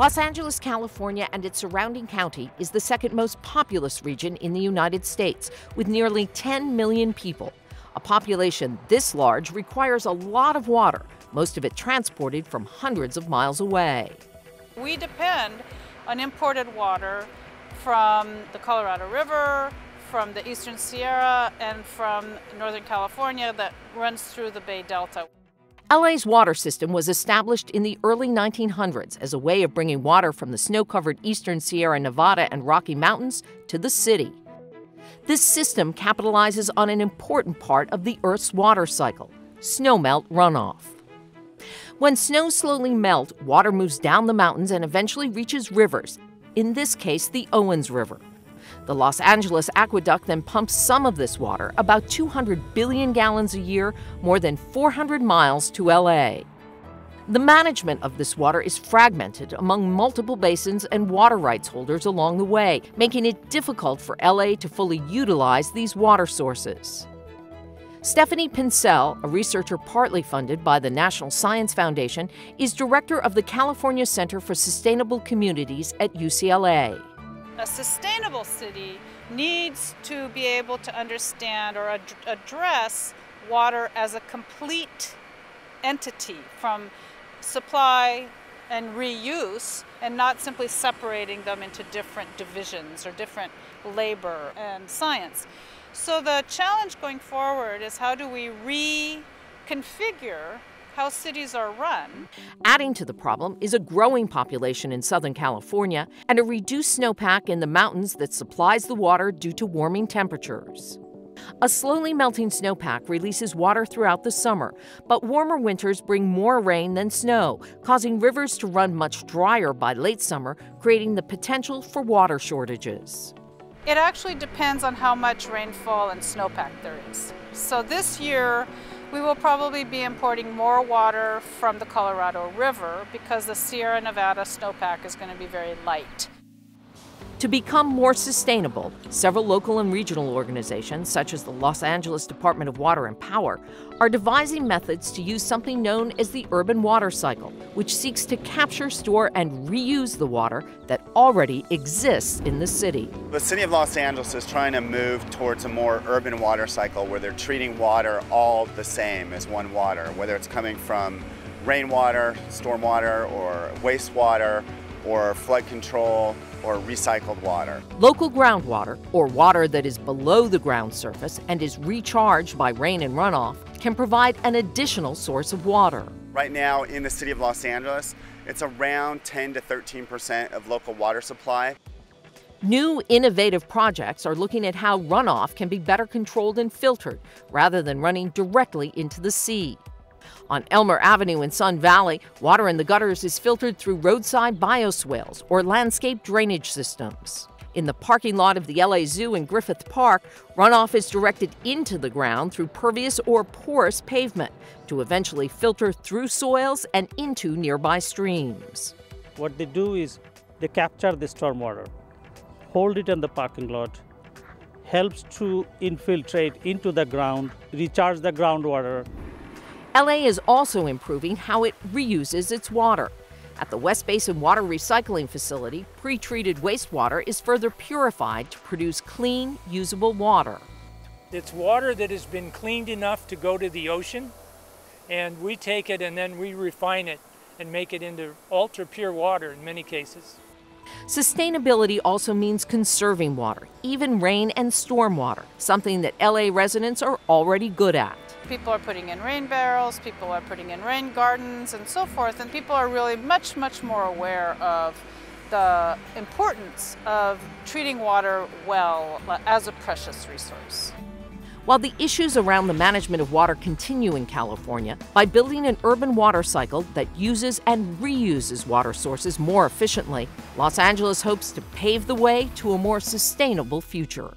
Los Angeles, California, and its surrounding county is the second most populous region in the United States, with nearly 10 million people. A population this large requires a lot of water, most of it transported from hundreds of miles away. We depend on imported water from the Colorado River, from the Eastern Sierra, and from Northern California that runs through the Bay Delta. LA's water system was established in the early 1900s as a way of bringing water from the snow covered eastern Sierra Nevada and Rocky Mountains to the city. This system capitalizes on an important part of the Earth's water cycle snowmelt runoff. When snow slowly melts, water moves down the mountains and eventually reaches rivers, in this case, the Owens River. The Los Angeles Aqueduct then pumps some of this water, about 200 billion gallons a year, more than 400 miles to LA. The management of this water is fragmented among multiple basins and water rights holders along the way, making it difficult for LA to fully utilize these water sources. Stephanie Pincetl, a researcher partly funded by the National Science Foundation, is director of the California Center for Sustainable Communities at UCLA. A sustainable city needs to be able to understand or ad address water as a complete entity from supply and reuse and not simply separating them into different divisions or different labor and science. So the challenge going forward is how do we reconfigure how cities are run. Adding to the problem is a growing population in Southern California and a reduced snowpack in the mountains that supplies the water due to warming temperatures. A slowly melting snowpack releases water throughout the summer, but warmer winters bring more rain than snow, causing rivers to run much drier by late summer, creating the potential for water shortages. It actually depends on how much rainfall and snowpack there is. So this year, we will probably be importing more water from the Colorado River because the Sierra Nevada snowpack is going to be very light. To become more sustainable, several local and regional organizations, such as the Los Angeles Department of Water and Power, are devising methods to use something known as the urban water cycle, which seeks to capture, store, and reuse the water that already exists in the city. The city of Los Angeles is trying to move towards a more urban water cycle where they're treating water all the same as one water, whether it's coming from rainwater, stormwater, or wastewater, or flood control or recycled water. Local groundwater, or water that is below the ground surface and is recharged by rain and runoff, can provide an additional source of water. Right now in the city of Los Angeles, it's around 10 to 13 percent of local water supply. New innovative projects are looking at how runoff can be better controlled and filtered rather than running directly into the sea. On Elmer Avenue in Sun Valley, water in the gutters is filtered through roadside bioswales or landscape drainage systems. In the parking lot of the LA Zoo in Griffith Park, runoff is directed into the ground through pervious or porous pavement to eventually filter through soils and into nearby streams. What they do is they capture the stormwater, hold it in the parking lot, helps to infiltrate into the ground, recharge the groundwater, LA is also improving how it reuses its water. At the West Basin Water Recycling Facility, pre treated wastewater is further purified to produce clean, usable water. It's water that has been cleaned enough to go to the ocean, and we take it and then we refine it and make it into ultra pure water in many cases. Sustainability also means conserving water, even rain and storm water, something that LA residents are already good at. People are putting in rain barrels, people are putting in rain gardens and so forth, and people are really much, much more aware of the importance of treating water well as a precious resource. While the issues around the management of water continue in California, by building an urban water cycle that uses and reuses water sources more efficiently, Los Angeles hopes to pave the way to a more sustainable future.